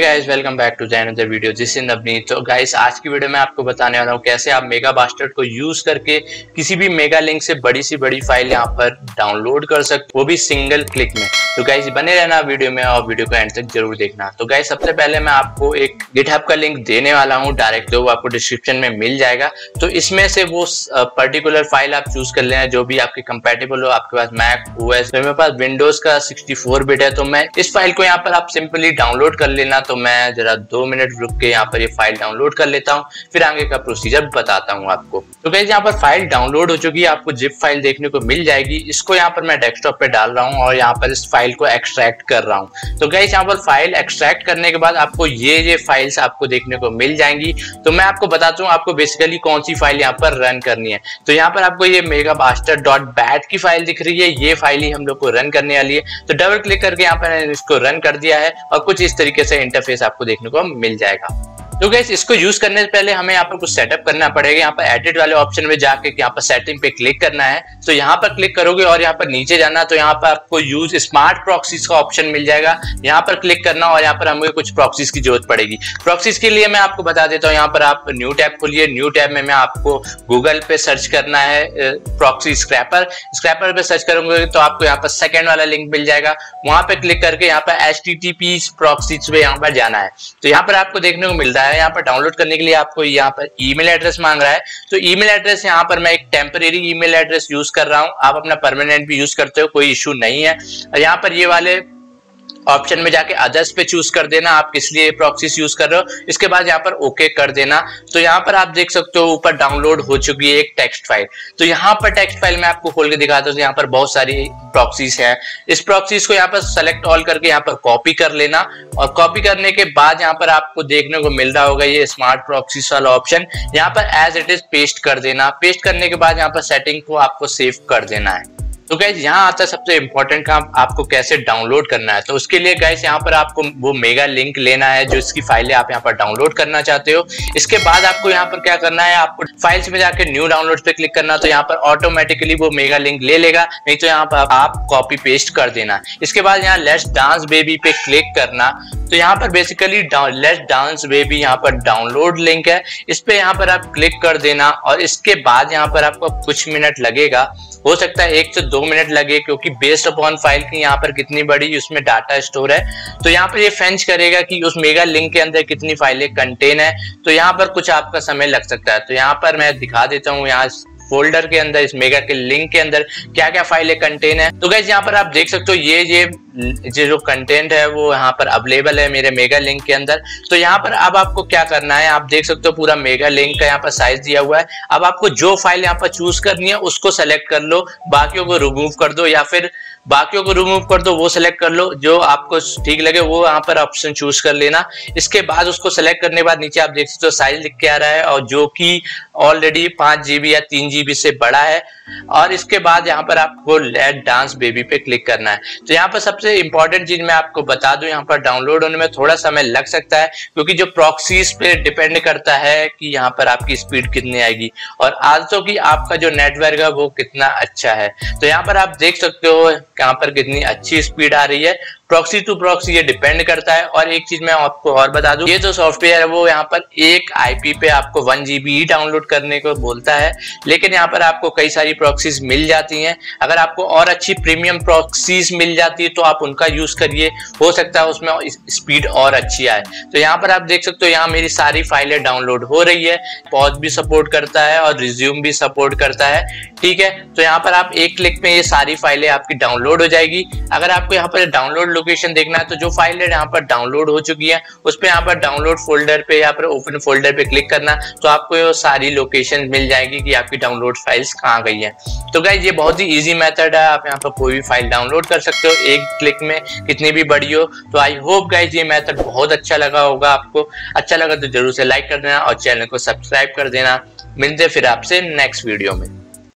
Guys welcome back to another video जिस इन अपनी। तो गाइस आज की वीडियो में आपको बताने वाला हूँ कैसे आप मेगा बास्टर्ड को यूज़ करके किसी भी मेगा लिंक से बड़ी सी बड़ी फ़ाइल यहाँ पर डाउनलोड कर सकते वो भी सिंगल क्लिक में। तो गाइस बने रहना वीडियो में और वीडियो को एंड तक ज़रूर देखना। तो गाइस सबसे पहले मैं आपको एक गिटहब का लिंक देने वाला हूँ डायरेक्ट जो आपको डिस्क्रिप्शन में मिल जाएगा। तो इसमें से वो पर्टिकुलर फ़ाइल आप चूज़ कर लेना जो भी आपके कंपेटेबल हो, आपके पास मैक ओएस तो मेरे पास विंडोज़ का सिक्सटी बिट है तो मैं इस फ़ाइल को यहाँ पर आप सिंपली डाउनलोड कर लेना। तो मैं जरा दो मिनट रुक के यहाँ पर ये फ़ाइल डाउनलोड कर लेता हूँ, फिर आगे का प्रोसीजर बताता हूँ आपको। तो गैस यहाँ पर फ़ाइल डाउनलोड हो चुकी है, आपको जिप फ़ाइल देखने को मिल जाएगी। इसको यहाँ पर मैं डेस्कटॉप पे डाल रहा हूँ और यहाँ पर इस फ़ाइल को एक्सट्रैक्ट कर रहा हूँ। तो गैस यहाँ पर फ़ाइल एक्सट्रैक्ट करने के बाद आपको ये ये फाइल्स आपको देखने को मिल जाएँगी। तो मैं आपको बताता हूँ, आपको बेसिकली कौन सी फ़ाइल यहाँ पर रन करनी है। तो यहाँ पर आपको ये मेगा बास्टर डॉट बैट की फ़ाइल दिख रही है, ये फ़ाइल ही हम लोग को रन करने वाली है। तो डबल क्लिक करके यहाँ पर इसको रन कर दिया है और कुछ इस तरीके से इंटरफेस आपको देखने को मिल जाएगा। तो गैस इसको यूज़ करने से पहले हमें यहाँ पर कुछ सेटअप करना पड़ेगा यहाँ पर एडिट वाले ऑप्शन में जाके यहाँ पर सेटिंग पे क्लिक करना है तो यहाँ पर क्लिक करोगे और यहाँ पर नीचे जाना तो यहाँ पर आपको यूज़ स्मार्ट प्रॉक्सीज का ऑप्शन मिल जाएगा यहाँ पर क्लिक करना और यहाँ पर हमें कुछ प्रॉक्सीज की ज़रूरत पड़ेगी प्रॉक्सीज के लिए मैं आपको बता देता हूँ यहाँ पर आप न्यू टैब खोलिए न्यू टैब में मैं आपको गूगल पे सर्च करना है प्रॉक्सी स्क्रैपर स्क्रैपर पे सर्च करोगे तो आपको यहाँ पर सेकेंड वाला लिंक मिल जाएगा वहाँ पर क्लिक करके यहाँ पर एच टी टी पी यहाँ पर जाना है तो यहाँ पर आपको देखने को मिलता है है यहाँ पर डाउनलोड करने के लिए आपको यहाँ पर ईमेल एड्रेस मांग रहा है। तो ईमेल एड्रेस यहाँ पर मैं एक टेम्परेरी ईमेल एड्रेस यूज़ कर रहा हूँ। आप अपना परमानेंट भी यूज़ करते हो, कोई इशू नहीं है। यहाँ पर ये वाले ऑप्शन में जाके अदर्स पे चूज़ कर देना, आप किस लिए प्रॉक्सीज यूज़ कर रहे हो। इसके बाद यहाँ पर ओके कर देना। तो यहाँ पर आप देख सकते हो, ऊपर डाउनलोड हो चुकी है एक टेक्स्ट फ़ाइल तो यहाँ पर टेक्स्ट फ़ाइल में आपको खोल के दिखाता हूँ तो यहाँ पर बहुत सारी प्रॉक्सीज है। इस प्रॉक्सीज को यहाँ पर सेलेक्ट ऑल करके यहाँ पर कॉपी कर लेना। और कॉपी करने के बाद यहाँ पर आपको देखने को मिल रहा होगा, ये स्मार्ट प्रॉक्सीज वाला ऑप्शन यहाँ पर एज इट इज़ पेस्ट कर देना। पेस्ट करने के बाद यहाँ पर सेटिंग को आपको सेव कर देना है। तो गैस यहाँ आता है सबसे इंपॉर्टेंट काम आपको कैसे डाउनलोड करना है। तो उसके लिए गैस यहाँ पर आपको वो मेगा लिंक लेना है, जो इसकी फाइलें आप यहाँ पर डाउनलोड करना चाहते हो। इसके बाद आपको यहाँ पर क्या करना है, आपको फाइल्स में जाकर न्यू डाउनलोड पे क्लिक करना तो यहाँ पर ऑटोमेटिकली वो मेगा लिंक ले लेगा। नहीं तो यहाँ पर आप कॉपी पेस्ट कर देना। इसके बाद यहाँ लेट्स डांस बेबी पे क्लिक करना। तो यहाँ पर बेसिकली लेट्स डांस बेबी यहाँ पर डाउनलोड लिंक है। इस पे यहाँ पर आप क्लिक कर देना और इसके बाद यहाँ पर आपको कुछ मिनट लगेगा। हो सकता है एक से दो मिनट लगे क्योंकि बेस्ड अपॉन फ़ाइल की यहाँ पर कितनी बड़ी उसमें डाटा स्टोर है। तो यहाँ पर ये फेंच करेगा कि उस मेगा लिंक के अंदर कितनी फाइलें कंटेन है। तो यहाँ पर कुछ आपका समय लग सकता है। तो यहाँ पर मैं दिखा देता हूँ यहाँ फोल्डर के अंदर, इस मेगा के लिंक के अंदर क्या क्या फाइलें कंटेन है। तो गैस यहाँ पर आप देख सकते हो, ये ये जो कंटेंट है, वो यहाँ पर अवेलेबल है मेरे मेगा लिंक के अंदर। तो यहाँ पर अब आपको क्या करना है, आप देख सकते हो पूरा मेगा लिंक का यहाँ पर साइज़ दिया हुआ है। अब आपको जो फ़ाइल यहाँ पर चूज़ करनी है, उसको सेलेक्ट कर लो, बाकियों को रिमूव कर दो, या फिर बाकियों को रिमूव कर दो, वो सेलेक्ट कर लो, जो आपको ठीक लगे, वो यहाँ पर ऑप्शन चूज़ कर लेना। इसके बाद उसको सेलेक्ट करने के बाद नीचे आप देख सकते हो साइज़ लिख के आ रहा है, और जो कि ऑलरेडी पाँच जीबी या तीन जीबी से बड़ा है और इसके बाद यहाँ पर आपको लेट डांस बेबी पे क्लिक करना है। तो यहाँ पर सबसे इंपॉर्टेंट चीज़ मैं आपको बता दूँ, यहाँ पर डाउनलोड होने में थोड़ा समय लग सकता है, क्योंकि जो प्रॉक्सीज पे डिपेंड करता है कि यहाँ पर आपकी स्पीड कितनी आएगी और आज तो की आपका जो नेटवर्क है वो कितना अच्छा है। तो यहाँ पर आप देख सकते हो, यहाँ पर कितनी अच्छी स्पीड आ रही है। प्रॉक्सी टू प्रॉक्सी ये डिपेंड करता है और एक चीज़ मैं आपको और बता दूँ, ये जो सॉफ्टवेयर है वो यहाँ पर एक आईपी पे आपको वन जीबी ही डाउनलोड करने को बोलता है, लेकिन यहाँ पर आपको कई सारी प्रॉक्सीज मिल जाती हैं। अगर आपको और अच्छी प्रीमियम प्रॉक्सीज मिल जाती है तो आप उनका यूज़ करिए, हो सकता है उसमें स्पीड और अच्छी आए। तो यहाँ पर आप देख सकते हो, यहाँ मेरी सारी फाइलें डाउनलोड हो रही है पॉज भी सपोर्ट करता है और रिज्यूम भी सपोर्ट करता है, ठीक है? तो यहाँ पर आप एक क्लिक में ये सारी फाइलें आपकी डाउनलोड हो जाएगी। अगर आपको यहाँ पर डाउनलोड लोकेशन देखना है तो जो फ़ाइल है यहाँ पर डाउनलोड हो चुकी है, उस पर यहाँ पर डाउनलोड फोल्डर पे यहाँ पर ओपन फोल्डर पे क्लिक करना तो आपको ये सारी लोकेशन मिल जाएगी कि आपकी डाउनलोड फाइल्स कहाँ गई है। तो गाइज़ ये बहुत ही ईजी मेथड है, आप यहाँ पर कोई भी फ़ाइल डाउनलोड कर सकते हो, एक क्लिक में कितनी भी बड़ी हो। तो आई होप गाइज़ ये मेथड बहुत अच्छा लगा होगा आपको। अच्छा लगा तो ज़रूर से लाइक कर देना और चैनल को सब्सक्राइब कर देना। मिलते फिर आपसे नेक्स्ट वीडियो में।